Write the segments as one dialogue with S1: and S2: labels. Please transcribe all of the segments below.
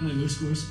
S1: Hi, no scores.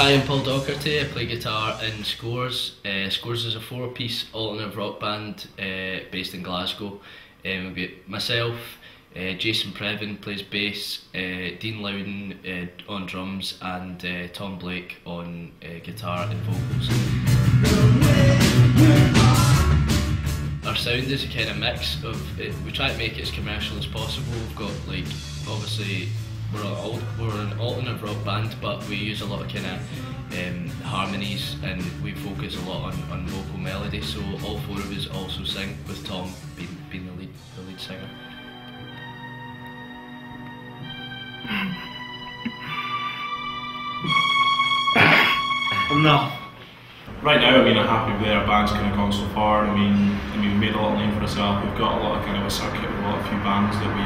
S2: Hi, I'm Paul Docherty. I play guitar in Scores. Uh, Scores is a four-piece alternative rock band uh, based in Glasgow. Um, we've got myself, uh, Jason Previn plays bass, uh, Dean Loudon uh, on drums, and uh, Tom Blake on guitar and vocals. Our sound is a kind of mix of. We try to make it as commercial as possible. We've got like obviously we're an, alt, we're an alternative rock band, but we use a lot of kind of um, harmonies and we focus a lot on, on vocal melody. So all four of us also sing, with Tom being, being the lead the lead singer.
S3: No. Right now, I mean, I'm happy with our band's kind of gone so far. I mean, I mean, we've made a lot of name for ourselves. We've got a lot of kind of a circuit with a lot of few bands that we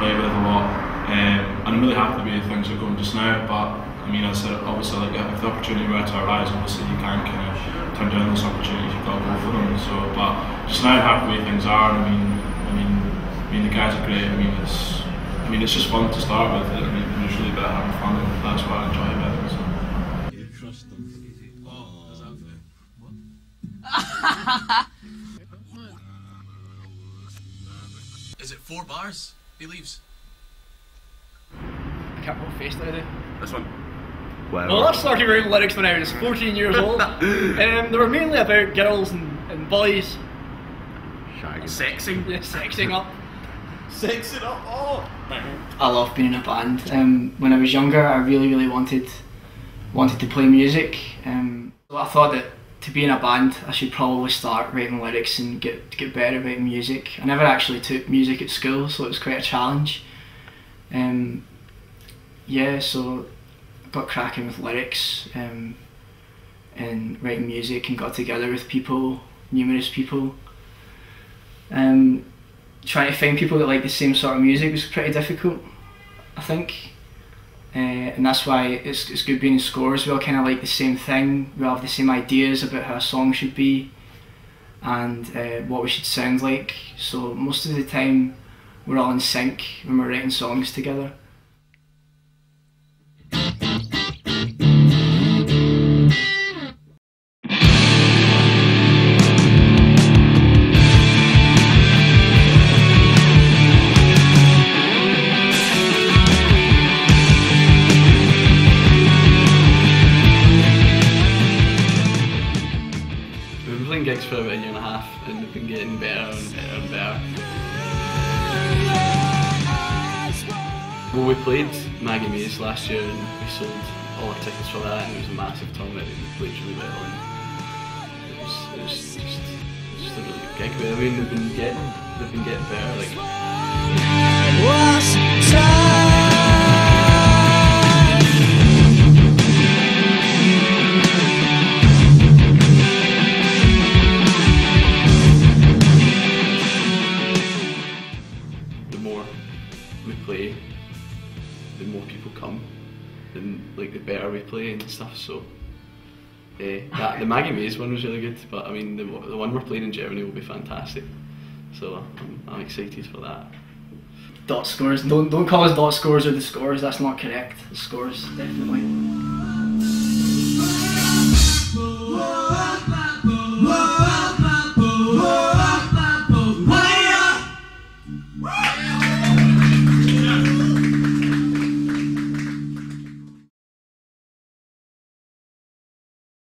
S3: play with a lot. Um, and I'm really happy with the way things are going just now. But I mean, I said obviously, like if the opportunity were to arise, obviously you can't kind of turn down those opportunities. You've got to go for them. So, but just now, I'm happy the way things are. I mean, I mean, I mean, the guys are great. I mean, it's, I mean, it's just fun to start with. I mean, it's really about having fun, and that's what I enjoy about it. So.
S1: You trust them. Oh, that's out there.
S4: Is it four bars? He leaves.
S5: I can't remember what face did I?
S6: This one.
S5: Well, I started writing lyrics when I was 14 years old. um, they were mainly about girls and, and boys
S6: Sexing.
S5: yeah, sexing up.
S3: Six it up. Oh.
S7: I love being in a band. Um, when I was younger, I really, really wanted wanted to play music. Um, so I thought that to be in a band, I should probably start writing lyrics and get get better at writing music. I never actually took music at school, so it was quite a challenge. Um, yeah, so got cracking with lyrics um, and writing music, and got together with people, numerous people. Um, trying to find people that like the same sort of music was pretty difficult, I think. Uh, and that's why it's, it's good being in scores. We all kind of like the same thing. We all have the same ideas about how a song should be and uh, what we should sound like. So most of the time, we're all in sync when we're writing songs together.
S5: And we've been getting better and better and better. Well, we played Maggie Mays last year and we sold all our tickets for that and it was a massive tournament and we played really well and it was, it was just, it was just a really good gig. But I mean, they've been getting, they've been getting better. Like, like the better we play and stuff. So uh, that, the Maggie Mays one was really good, but I mean the, the one we're playing in Germany will be fantastic. So I'm, I'm excited for that.
S7: Dot scores. Don't don't call us dot scores or the scores. That's not correct. The scores definitely.